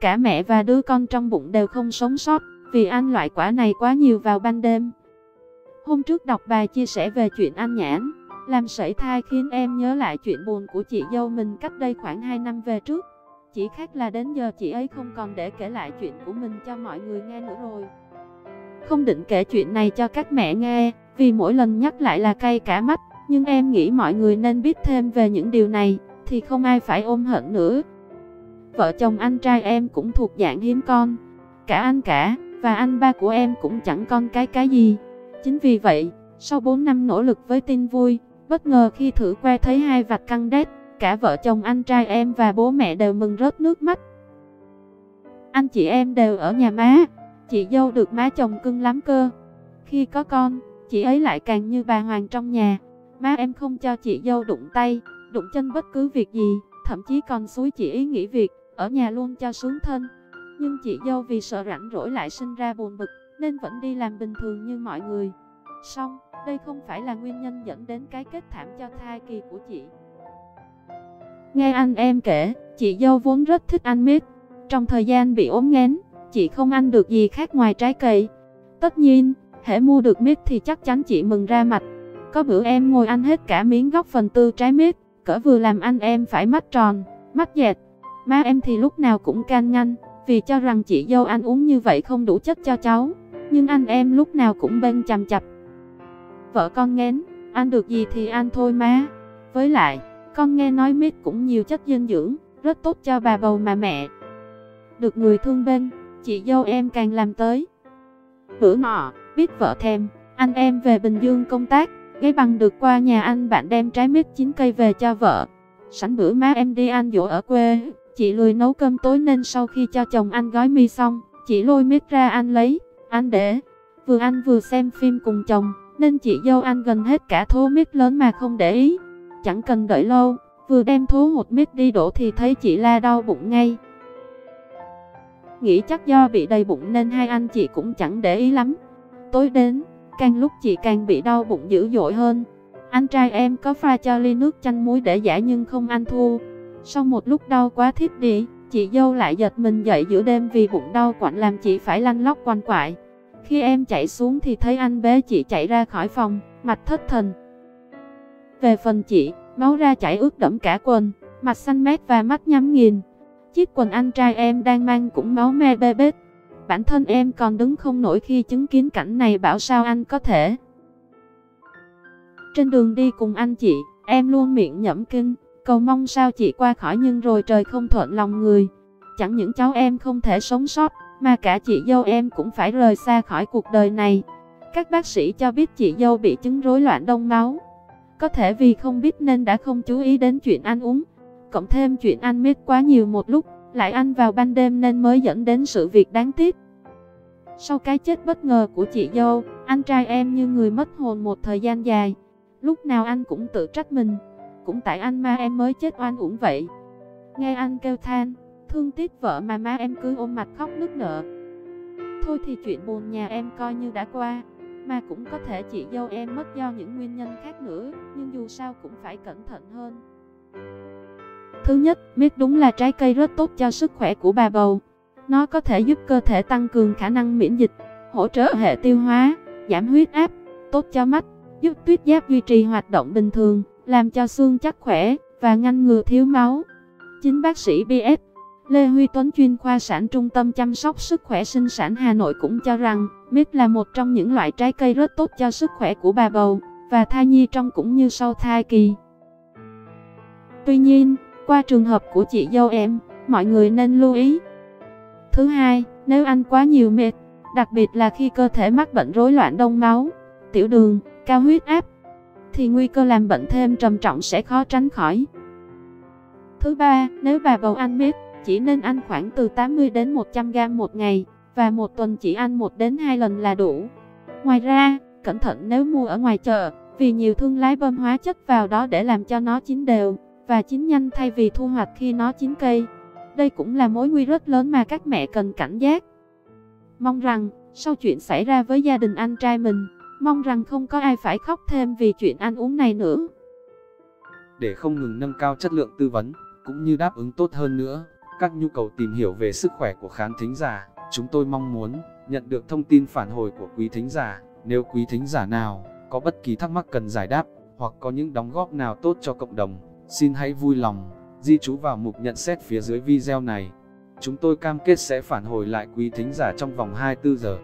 cả mẹ và đứa con trong bụng đều không sống sót, vì ăn loại quả này quá nhiều vào ban đêm. Hôm trước đọc bài chia sẻ về chuyện ăn nhãn, làm sảy thai khiến em nhớ lại chuyện buồn của chị dâu mình cách đây khoảng 2 năm về trước. Chỉ khác là đến giờ chị ấy không còn để kể lại chuyện của mình cho mọi người nghe nữa rồi. Không định kể chuyện này cho các mẹ nghe, vì mỗi lần nhắc lại là cay cả mắt, nhưng em nghĩ mọi người nên biết thêm về những điều này, thì không ai phải ôm hận nữa. Vợ chồng anh trai em cũng thuộc dạng hiếm con, cả anh cả, và anh ba của em cũng chẳng con cái cái gì. Chính vì vậy, sau 4 năm nỗ lực với tin vui, bất ngờ khi thử que thấy hai vạch căng đét, cả vợ chồng anh trai em và bố mẹ đều mừng rớt nước mắt. Anh chị em đều ở nhà má, chị dâu được má chồng cưng lắm cơ. Khi có con, chị ấy lại càng như bà hoàng trong nhà. Má em không cho chị dâu đụng tay, đụng chân bất cứ việc gì, thậm chí còn xúi chị ý nghỉ việc, ở nhà luôn cho sướng thân. Nhưng chị dâu vì sợ rảnh rỗi lại sinh ra buồn bực, nên vẫn đi làm bình thường như mọi người. Xong, đây không phải là nguyên nhân dẫn đến cái kết thảm cho thai kỳ của chị. Nghe anh em kể, chị dâu vốn rất thích ăn mít. Trong thời gian bị ốm nghén, chị không ăn được gì khác ngoài trái cây. Tất nhiên, hễ mua được mít thì chắc chắn chị mừng ra mặt. Có bữa em ngồi ăn hết cả miếng góc phần tư trái mít, cỡ vừa làm anh em phải mắt tròn, mắt dẹt. Má em thì lúc nào cũng can ngăn, vì cho rằng chị dâu anh uống như vậy không đủ chất cho cháu. Nhưng anh em lúc nào cũng bên chằm chập. Vợ con ngén, ăn được gì thì ăn thôi má. Với lại, con nghe nói mít cũng nhiều chất dinh dưỡng, rất tốt cho bà bầu mà mẹ. Được người thương bên, chị dâu em càng làm tới. Bữa nọ, biết vợ thèm, anh em về Bình Dương công tác, gáy bằng được qua nhà anh bạn đem trái mít chín cây về cho vợ. Sẵn bữa má em đi ăn dỗ ở quê, chị lười nấu cơm tối nên sau khi cho chồng anh gói mì xong, chị lôi mít ra ăn lấy, ăn để, vừa ăn vừa xem phim cùng chồng, nên chị dâu ăn gần hết cả thố mít lớn mà không để ý. Chẳng cần đợi lâu, vừa đem thố một mít đi đổ thì thấy chị la đau bụng ngay. Nghĩ chắc do bị đầy bụng nên hai anh chị cũng chẳng để ý lắm. Tối đến, càng lúc chị càng bị đau bụng dữ dội hơn. Anh trai em có pha cho ly nước chanh muối để giải nhưng không ăn thua. Sau một lúc đau quá thiết đi, chị dâu lại giật mình dậy giữa đêm vì bụng đau quặn làm chị phải lăn lóc quằn quại. Khi em chạy xuống thì thấy anh bế chị chạy ra khỏi phòng, mặt thất thần. Về phần chị, máu ra chảy ướt đẫm cả quần, mặt xanh mét và mắt nhắm nghiền. Chiếc quần anh trai em đang mang cũng máu me bê bết. Bản thân em còn đứng không nổi khi chứng kiến cảnh này bảo sao anh có thể. Trên đường đi cùng anh chị, em luôn miệng nhẩm kinh, cầu mong sao chị qua khỏi nhưng rồi trời không thuận lòng người. Chẳng những cháu em không thể sống sót, mà cả chị dâu em cũng phải rời xa khỏi cuộc đời này. Các bác sĩ cho biết chị dâu bị chứng rối loạn đông máu. Có thể vì không biết nên đã không chú ý đến chuyện ăn uống. Cộng thêm chuyện ăn mít quá nhiều một lúc, lại ăn vào ban đêm nên mới dẫn đến sự việc đáng tiếc. Sau cái chết bất ngờ của chị dâu, anh trai em như người mất hồn một thời gian dài. Lúc nào anh cũng tự trách mình, cũng tại anh mà em mới chết oan uổng vậy. Nghe anh kêu than, thương tiếc vợ mà má em cứ ôm mặt khóc nức nở. Thôi thì chuyện buồn nhà em coi như đã qua, mà cũng có thể chị dâu em mất do những nguyên nhân khác nữa, nhưng dù sao cũng phải cẩn thận hơn. Thứ nhất, biết đúng là trái cây rất tốt cho sức khỏe của bà bầu. Nó có thể giúp cơ thể tăng cường khả năng miễn dịch, hỗ trợ hệ tiêu hóa, giảm huyết áp, tốt cho mắt, giúp tuyết giáp duy trì hoạt động bình thường, làm cho xương chắc khỏe và ngăn ngừa thiếu máu. Chính bác sĩ BS Lê Huy Tuấn chuyên khoa sản Trung tâm chăm sóc sức khỏe sinh sản Hà Nội cũng cho rằng mít là một trong những loại trái cây rất tốt cho sức khỏe của bà bầu và thai nhi trong cũng như sau thai kỳ. Tuy nhiên, qua trường hợp của chị dâu em, mọi người nên lưu ý. Thứ hai, nếu ăn quá nhiều mệt, đặc biệt là khi cơ thể mắc bệnh rối loạn đông máu, tiểu đường, cao huyết áp, thì nguy cơ làm bệnh thêm trầm trọng sẽ khó tránh khỏi. Thứ ba, nếu bà bầu ăn mít, chỉ nên ăn khoảng từ 80 đến 100 gram một ngày, và một tuần chỉ ăn 1 đến 2 lần là đủ. Ngoài ra, cẩn thận nếu mua ở ngoài chợ, vì nhiều thương lái bơm hóa chất vào đó để làm cho nó chín đều, và chín nhanh thay vì thu hoạch khi nó chín cây. Đây cũng là mối nguy rất lớn mà các mẹ cần cảnh giác. Mong rằng, sau chuyện xảy ra với gia đình anh trai mình, mong rằng không có ai phải khóc thêm vì chuyện ăn uống này nữa. Để không ngừng nâng cao chất lượng tư vấn, cũng như đáp ứng tốt hơn nữa, các nhu cầu tìm hiểu về sức khỏe của khán thính giả. Chúng tôi mong muốn nhận được thông tin phản hồi của quý thính giả. Nếu quý thính giả nào có bất kỳ thắc mắc cần giải đáp, hoặc có những đóng góp nào tốt cho cộng đồng, xin hãy vui lòng ghi chú vào mục nhận xét phía dưới video này. Chúng tôi cam kết sẽ phản hồi lại quý thính giả trong vòng 24 giờ.